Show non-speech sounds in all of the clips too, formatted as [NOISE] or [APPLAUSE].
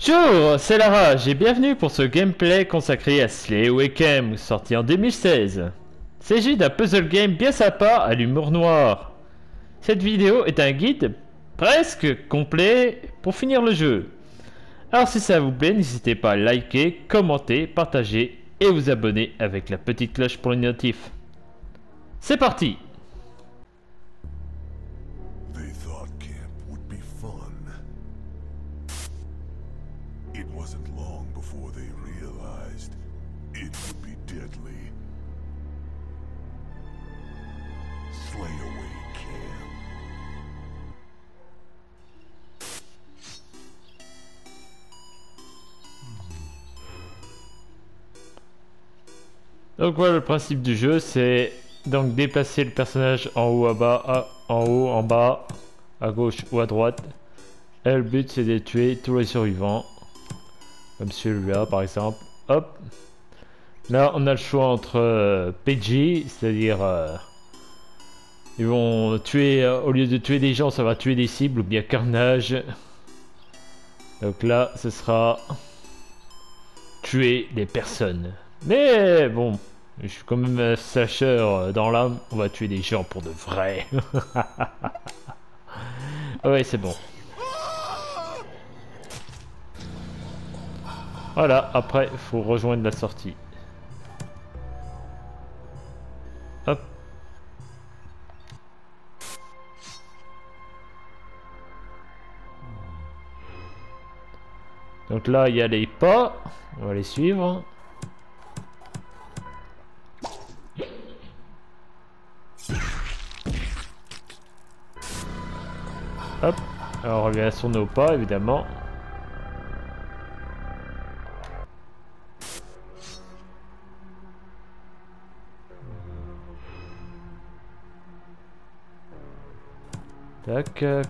Bonjour, c'est Lara, et bienvenue pour ce gameplay consacré à Slay Awakening, sorti en 2016. Il s'agit d'un puzzle game bien sympa à l'humour noir. Cette vidéo est un guide presque complet pour finir le jeu. Alors si ça vous plaît, n'hésitez pas à liker, commenter, partager et vous abonner avec la petite cloche pour les notifs. C'est parti it would be deadly. Slay away. Donc voilà le principe du jeu, c'est donc déplacer le personnage en haut à bas, en haut, en bas, à gauche ou à droite. Et le but c'est de tuer tous les survivants. Comme celui-là par exemple. Hop. Là on a le choix entre euh, PG, c'est-à-dire euh, ils vont tuer, euh, au lieu de tuer des gens ça va tuer des cibles ou bien carnage. Donc là ce sera tuer des personnes. Mais bon, je suis quand même un slasher euh, dans l'âme. On va tuer des gens pour de vrai. [LAUGHS] ouais, c'est bon. Voilà, après, faut rejoindre la sortie. Hop. Donc là, il y a les pas. On va les suivre. Hop. Alors on revient sur nos pas, évidemment.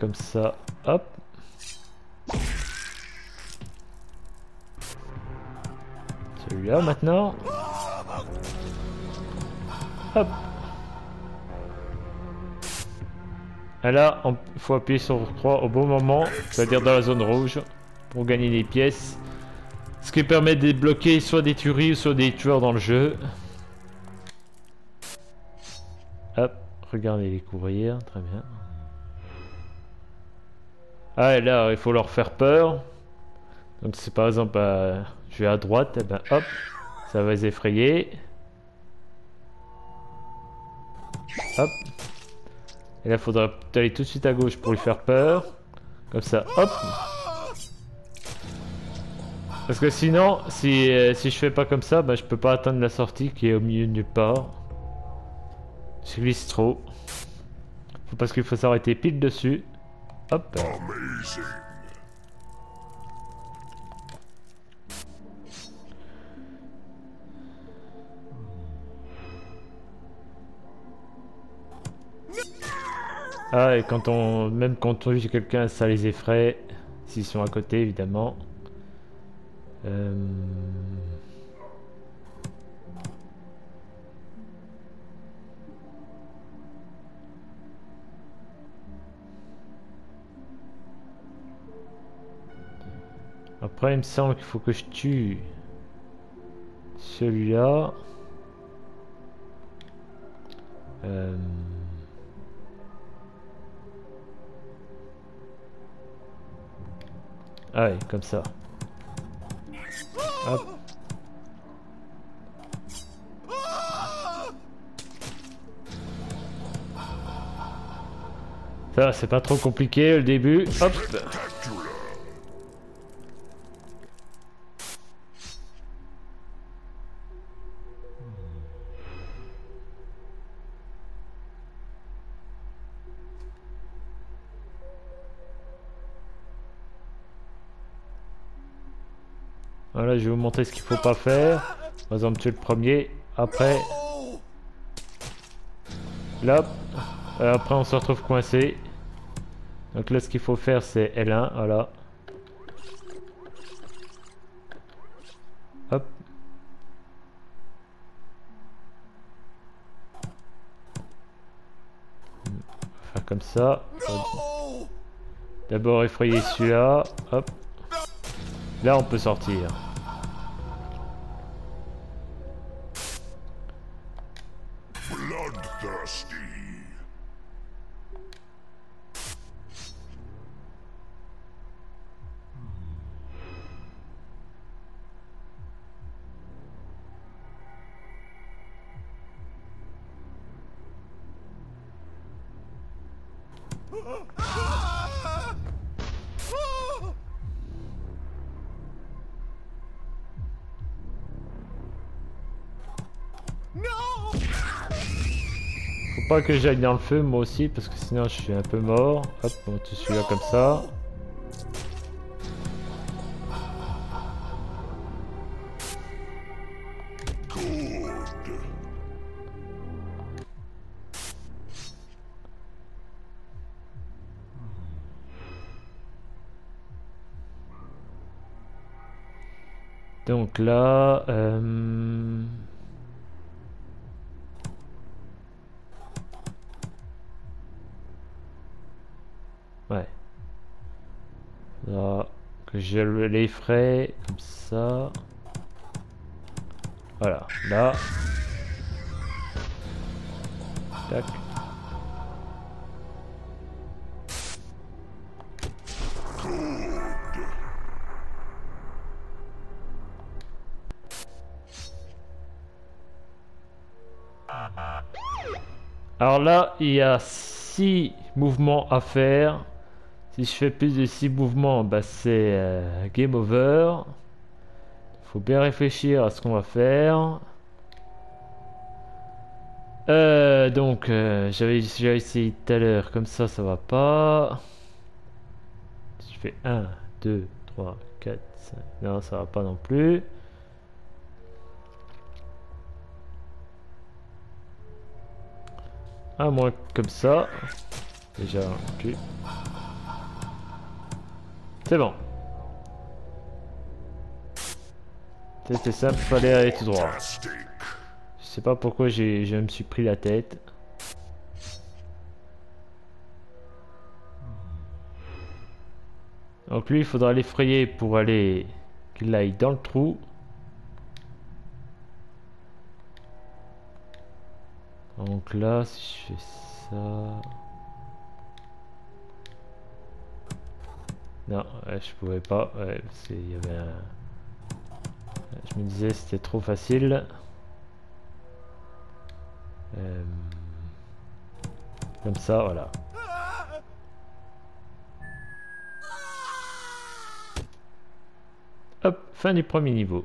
Comme ça. Hop. Celui-là maintenant. Hop. Et là, il faut appuyer sur croix au bon moment, c'est-à-dire dans la zone rouge, pour gagner des pièces. Ce qui permet de débloquer soit des tueries soit des tueurs dans le jeu. Hop, regardez les couvrir, très bien. Ah, et là, il faut leur faire peur. Donc, c'est par exemple, euh, je vais à droite, et ben hop, ça va les effrayer. Hop. Et là, il faudra aller tout de suite à gauche pour lui faire peur. Comme ça, hop. Parce que sinon, si, euh, si je fais pas comme ça, bah, je peux pas atteindre la sortie qui est au milieu de nulle part. Je glisse trop. Parce qu'il faut s'arrêter pile dessus. Ah, et quand on. Même quand on tue quelqu'un, ça les effraie. S'ils sont à côté, évidemment. Euh... Après, il me semble qu'il faut que je tue celui-là. Euh... Ah ouais, comme ça. Ça, c'est pas trop compliqué le début. Hop. Voilà, je vais vous montrer ce qu'il faut pas faire. Par exemple, tuer le premier. Après, là, euh, après on se retrouve coincé. Donc là, ce qu'il faut faire, c'est L1, voilà. Hop. Faire comme ça. D'abord effrayer celui-là. Hop. Là, on peut sortir. Faut pas que j'aille dans le feu moi aussi parce que sinon je suis un peu mort. Hop, on te suit là comme ça. Donc là... Euh... Ouais. Là, que je les ferai comme ça. Voilà, là. Tac. Alors là, il y a 6 mouvements à faire. Si je fais plus de 6 mouvements, bah c'est euh, game over. Faut bien réfléchir à ce qu'on va faire. Euh, donc, euh, j'avais essayé tout à l'heure, comme ça, ça va pas. Je fais 1, 2, 3, 4, 5, non, ça va pas non plus. À moins comme ça. Déjà, ok. C'est bon. C'était simple, fallait aller tout droit. Je sais pas pourquoi je me suis pris la tête. Donc lui, il faudra l'effrayer pour aller qu'il aille dans le trou. Donc là, si je fais ça... Non, je pouvais pas. Je me disais c'était trop facile. Euh, Comme ça, voilà. Hop, fin du premier niveau.